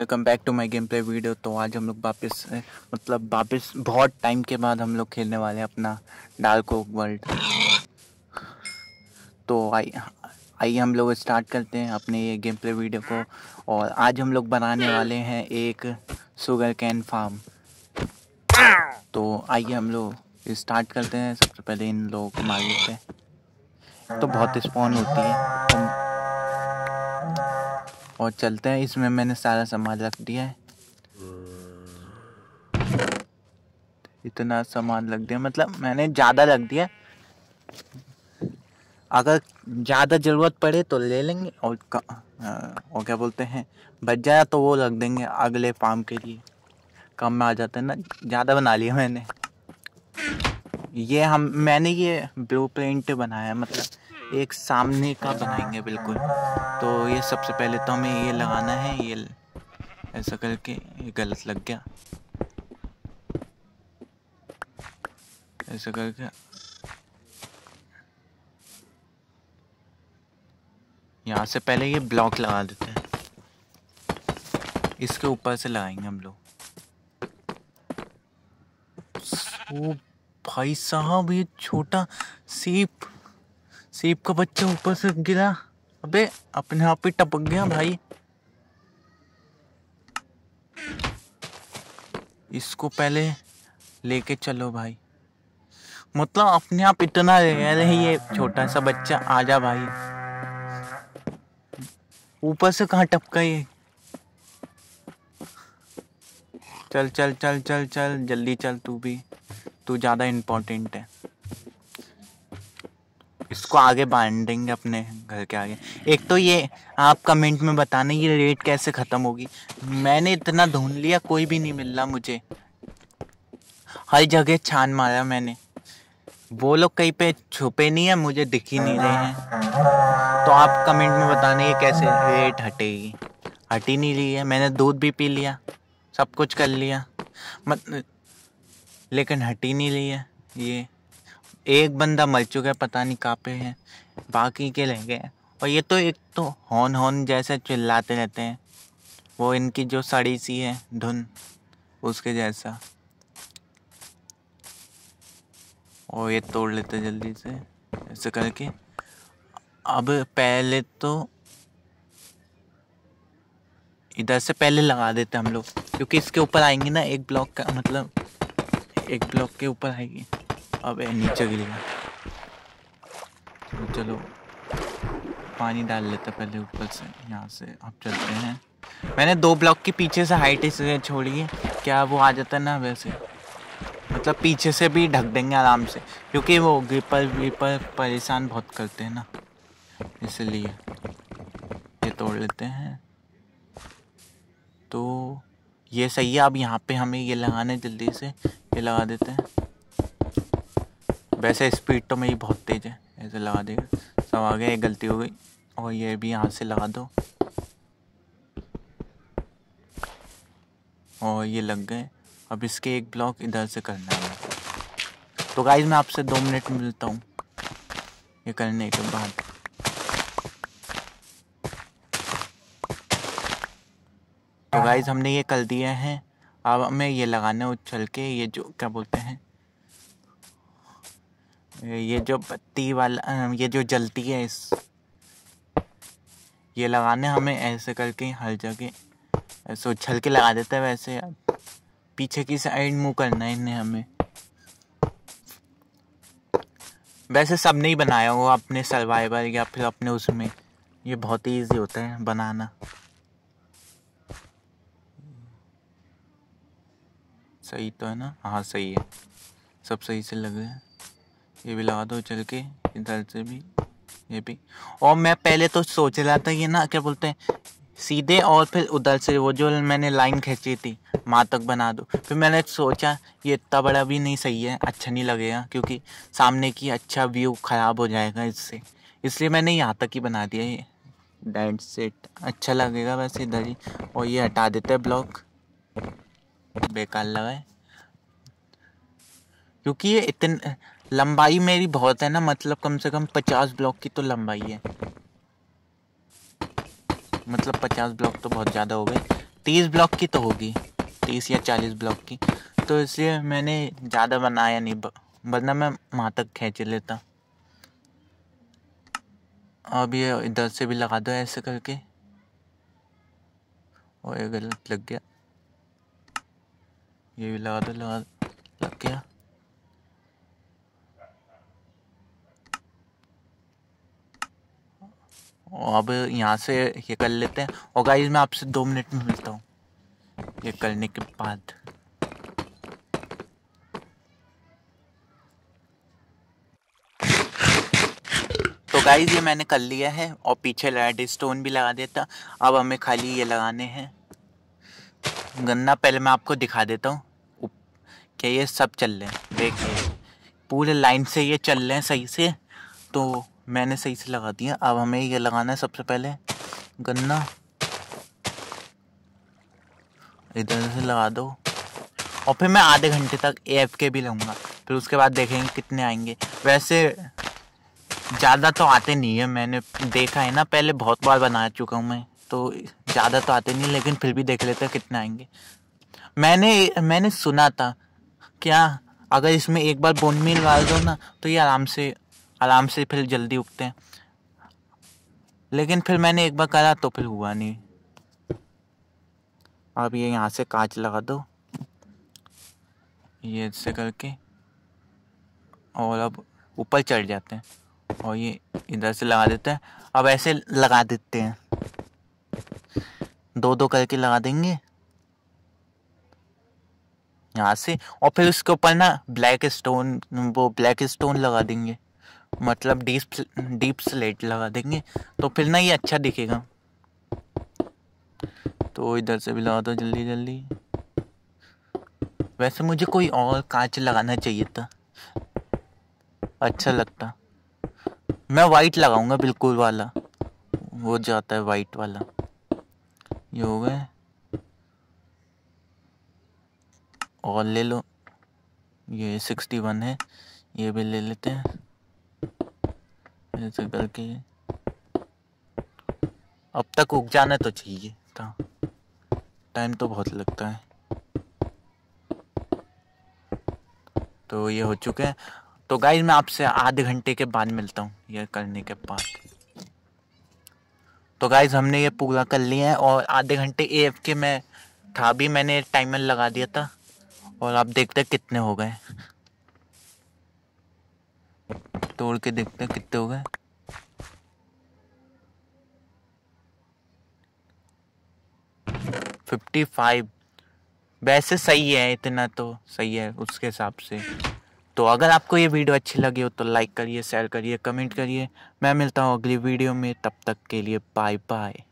Welcome back to my gameplay video तो आज हम लोग वापस मतलब वापस बहुत टाइम के बाद हम लोग खेलने वाले हैं अपना डार्क ओक वर्ल्ड तो आई, आइए हम लोग स्टार्ट करते हैं अपने ये गेम प्ले वीडियो को, और आज हम लोग बनाने वाले हैं एक शुगर कैन फार्म तो आइए हम लोग स्टार्ट करते हैं, सबसे पहले इन लोगों को मार लेते हैं। तो बहुत स्पॉन होती है। और चलते हैं। इसमें मैंने सारा सामान रख दिया है। इतना सामान रख दिया। मतलब मैंने ज़्यादा रख दिया। अगर ज़्यादा ज़रूरत पड़े तो ले लेंगे। और और क्या बोलते हैं, बच जाए तो वो रख देंगे अगले फार्म के लिए। कम में आ जाते हैं ना। ज़्यादा बना लिया मैंने। ये हम, मैंने ये ब्लू प्रिंट बनाया। मतलब एक सामने का बनाएँगे, बिल्कुल। तो ये सबसे पहले तो हमें ये लगाना है, ये ऐसा करके ये गलत लग गया। ऐसा करके। यहाँ से पहले ये ब्लॉक लगा देते हैं। इसके ऊपर से लगाएँगे हम लोग। भाई साहब, ये छोटा सीप सीप का बच्चा ऊपर से गिरा। अबे, अपने आप ही टपक गया भाई। इसको पहले लेके चलो भाई। मतलब अपने आप इतना रहे ये छोटा सा बच्चा। आजा भाई। ऊपर से कहाँ टपका ये? चल चल चल चल चल, जल्दी चल तू भी। तू ज़्यादा इम्पोर्टेंट है। इसको आगे बाँध देंगे अपने घर के आगे। एक तो ये आप कमेंट में बताना ये रेट कैसे ख़त्म होगी। मैंने इतना ढूंढ लिया, कोई भी नहीं मिल रहा मुझे। हर जगह छान मारा मैंने। वो लोग कहीं पे छुपे नहीं है, मुझे दिख ही नहीं रहे हैं। तो आप कमेंट में बताना ये कैसे रेट हटेगी। हट ही नहीं रही है। मैंने दूध भी पी लिया, सब कुछ कर लिया। मत लेकिन हट ही नहीं रही है ये। एक बंदा मर चुका है, पता नहीं कहाँ पे है। बाकी के रह गए। और ये तो एक तो हॉन हॉन जैसे चिल्लाते रहते हैं। वो इनकी जो सड़ी सी है, धुन, उसके जैसा। और ये तोड़ लेते जल्दी से, ऐसे करके। अब पहले तो इधर से पहले लगा देते हम लोग, क्योंकि इसके ऊपर आएँगे ना, एक ब्लॉक का मतलब एक ब्लॉक के ऊपर आएगी। अब नीचे गिर तो चलो, पानी डाल लेते पहले ऊपर से, यहाँ से अब चलते हैं। मैंने दो ब्लॉक के पीछे से हाइट इसलिए छोड़ी है, क्या वो आ जाता है ना वैसे? मतलब पीछे से भी ढक देंगे आराम से, क्योंकि वो ग्रिपर विपर परेशान बहुत करते हैं ना, इसलिए। ये तोड़ लेते हैं। तो ये सही है, अब यहाँ पे हमें ये लगाना जल्दी से, ये लगा देते हैं। वैसे स्पीड तो मेरी बहुत तेज़ है, ऐसे लगा देगा सब आ गया गलती हो गई। और ये भी यहाँ से लगा दो। और ये लग गए। अब इसके एक ब्लॉक इधर से करना है। तो गाइज़ मैं आपसे दो मिनट मिलता हूँ। ये करने के बाद। तो गाइज़ हमने ये कर दिया है। अब हमें ये लगाना उछल के। ये जो, क्या बोलते हैं? ये जो बत्ती वाला ये जो जलती है इस, ये लगाने हमें ऐसे करके हर जगह, ऐसे उछल के लगा देता है वैसे। पीछे की साइड मुँह करना है इन्हें हमें। वैसे सब नहीं बनाया वो अपने सर्वाइवर या फिर अपने उसमें। ये बहुत ही ईजी होता है बनाना। सही तो है ना? हाँ सही है। सब सही से लग रहे हैं। ये भी लगा दो चल के, इधर से भी, ये भी। और मैं पहले तो सोच रहा था ये ना, क्या बोलते हैं, सीधे और फिर उधर से वो जो मैंने लाइन खींची थी, माँ तक बना दो। फिर मैंने सोचा, ये इतना बड़ा भी नहीं सही है अच्छा नहीं लगेगा, क्योंकि सामने की अच्छा व्यू ख़राब हो जाएगा इससे। इसलिए मैंने यहाँ तक ही बना दिया ये। डेड सेट अच्छा लगेगा वैसे इधर ही। और ये हटा देते ब्लॉक बेकार लगा है। क्योंकि ये इतने लंबाई मेरी बहुत है ना मतलब कम से कम पचास ब्लॉक की तो लंबाई है। मतलब पचास ब्लॉक तो बहुत ज़्यादा हो गए। तीस ब्लॉक की तो होगी, तीस या चालीस ब्लॉक की। तो इसलिए मैंने ज़्यादा बनाया नहीं वरना मैं वहाँ तक खींच लेता। अब ये इधर से भी लगा दो ऐसे करके। और ये गलत लग गया। ये भी लगा दो, लगा लग गया। अब यहाँ से ये कर लेते हैं। और गाइज़ मैं आपसे दो मिनट में मिलता हूँ। ये करने के बाद। तो गाइज़ ये मैंने कर लिया है और पीछे रेड स्टोन भी लगा देता। अब हमें खाली ये लगाने हैं। गन्ना पहले मैं आपको दिखा देता हूँ। क्या ये सब चल रहे हैं? देखिए। पूरे लाइन से ये चल रहे हैं सही से। तो मैंने सही से लगा दिया। अब हमें ये लगाना है सबसे पहले। गन्ना। इधर से लगा दो। और फिर मैं आधे घंटे तक ए एफ़ के भी लूँगा फिर उसके बाद देखेंगे कितने आएँगे। वैसे, ज़्यादा तो आते नहीं है। मैंने देखा है ना, पहले बहुत बार बना चुका हूँ मैं। तो ज़्यादा तो आते नहीं, लेकिन फिर भी देख लेते हैं कितने आएँगे। मैंने मैंने सुना था, क्या अगर इसमें एक बार बोन मिल डाल दो ना तो ये आराम से आराम से फिर जल्दी उगते हैं। लेकिन फिर मैंने एक बार करा तो फिर हुआ नहीं। अब ये यहाँ से कांच लगा दो। ये ऐसे करके। और अब ऊपर चढ़ जाते हैं। और ये इधर से लगा देते हैं। अब ऐसे लगा देते हैं। दो दो करके लगा देंगे। यहाँ से। और फिर उसके ऊपर ना ब्लैक स्टोन, वो ब्लैक स्टोन लगा देंगे। मतलब डीप डीप स्लेट लगा देंगे तो फिर ना ये अच्छा दिखेगा। तो इधर से भी लगा दो जल्दी जल्दी। वैसे मुझे कोई और कांच लगाना चाहिए था। अच्छा लगता। मैं वाइट लगाऊँगा, बिल्कुल वाला। वो जाता है वाइट वाला। ये हो गए। और ले लो। ये सिक्सटी वन है। ये भी ले लेते हैं। ऐसे करके। अब तक उग जाना तो चाहिए था। टाइम तो बहुत लगता है। तो ये हो चुके हैं। तो गाइज़ मैं आपसे आधे घंटे के बाद मिलता हूँ ये करने के बाद। तो गाइज़ हमने ये पूरा कर लिया है और आधे घंटे ए एफ़ के मैं था भी, मैंने टाइमर लगा दिया था। और आप देखते कितने हो गए। तोड़ के देखते हैं कितने हो गए। फिफ्टी फाइव वैसे सही है, इतना तो सही है उसके हिसाब से। तो अगर आपको ये वीडियो अच्छी लगी हो तो लाइक करिए शेयर करिए कमेंट करिए। मैं मिलता हूँ अगली वीडियो में, तब तक के लिए बाय बाय